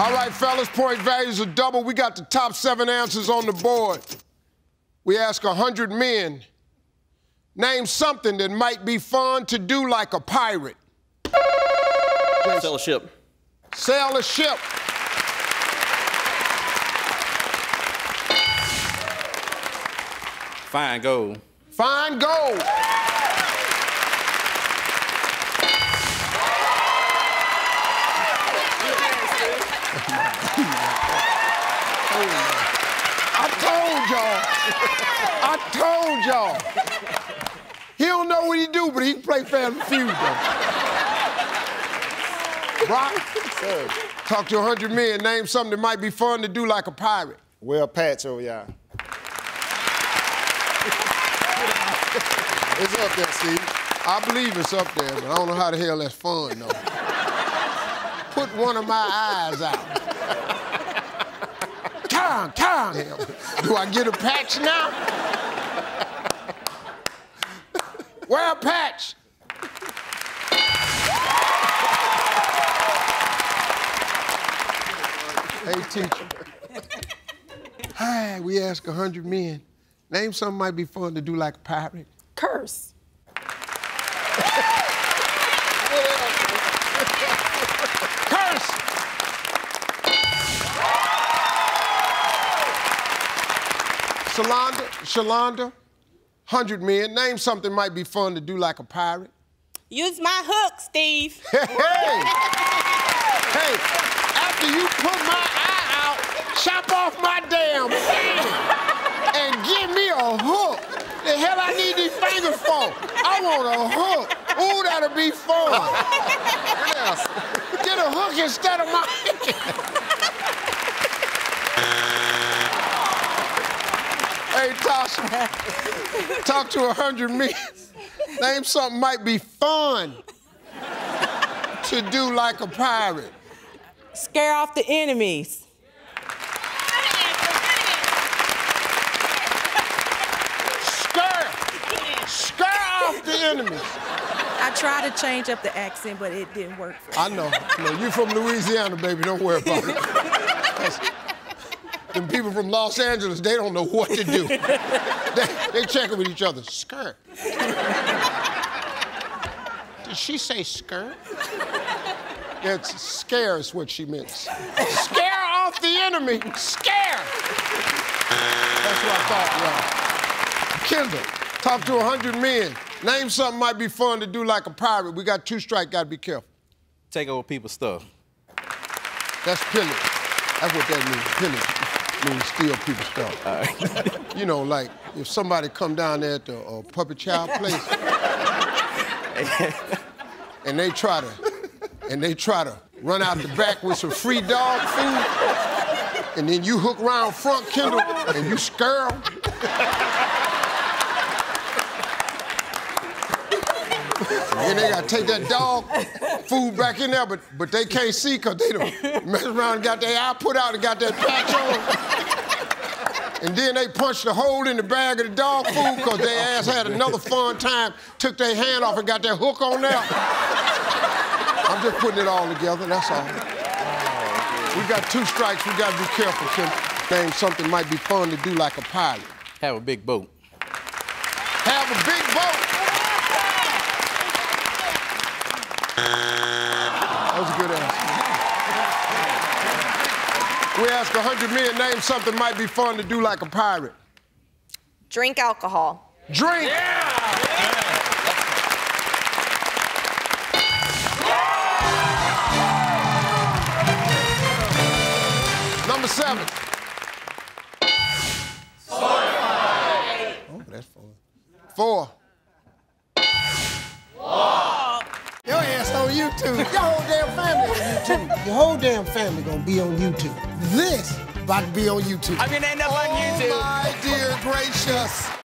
All right, fellas, point values are double. We got the top seven answers on the board. We ask 100 men, name something that might be fun to do like a pirate. Sail a ship. Sail a ship. Find gold. Find gold. Told y'all. I told y'all. He don't know what he do, but he can play Family Feud. though. Brock, talk to 100 men. Name something that might be fun to do like a pirate. Well, patch over y'all. It's up there, Steve. I believe it's up there, but I don't know how the hell that's fun, though. Put one of my eyes out. Come, come. Do I get a patch now? Wear a patch. Hey, teacher. Hi, we ask a 100 men. Name something might be fun to do like a pirate. Curse. Curse! Shalonda, Shalonda, 100 men. Name something might be fun to do like a pirate. Use my hook, Steve. Hey, hey, after you put my eye out, chop off my damn hand and give me a hook. The hell I need these fingers for? I want a hook. Ooh, that'll be fun. Yes. Get a hook instead of my Hey, Tasha, talk to a hundred men. Name something might be fun to do like a pirate. Scare off the enemies. Scare, scare off the enemies. I tried to change up the accent, but it didn't work for me. I know. No, you're from Louisiana, baby. Don't worry about it. 'Cause Them people from Los Angeles, they don't know what to do. they, they checking with each other. Skirt. Did she say skirt? It's scare is what she meant. Scare off the enemy. Scare. That's what I thought, yeah. Kendall, talk to 100 men. Name something might be fun to do like a pirate. We got two strike, gotta be careful. Take over people's stuff. That's pillage. That's what that means. Pillage means steal people's stuff. you know, like if somebody come down there at the uh, puppet child place and they try to and they try to run out the back with some free dog food, and then you hook round front, Kendall, and you scare 'em. And then they gotta take that dog food back in there, but but they can't see because they done mess around and got their eye put out and got that patch on. And then they punched a hole in the bag of the dog food because their ass had another fun time, took their hand off and got that hook on there. I'm just putting it all together, that's all. We got two strikes, we gotta be careful, Kim. Name something might be fun to do like a pilot. Have a big boat. Have a big boat. That was a good answer. We ask 100 men, name something might be fun to do like a pirate. Drink alcohol. Drink. Number seven. Oh, that's fun. Four. Your ass on YouTube. Your whole damn family on YouTube. Your whole damn family gonna be on YouTube. This about to be on YouTube. I'm gonna end up on YouTube. Oh my dear gracious.